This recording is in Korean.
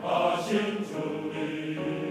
사랑하신 주님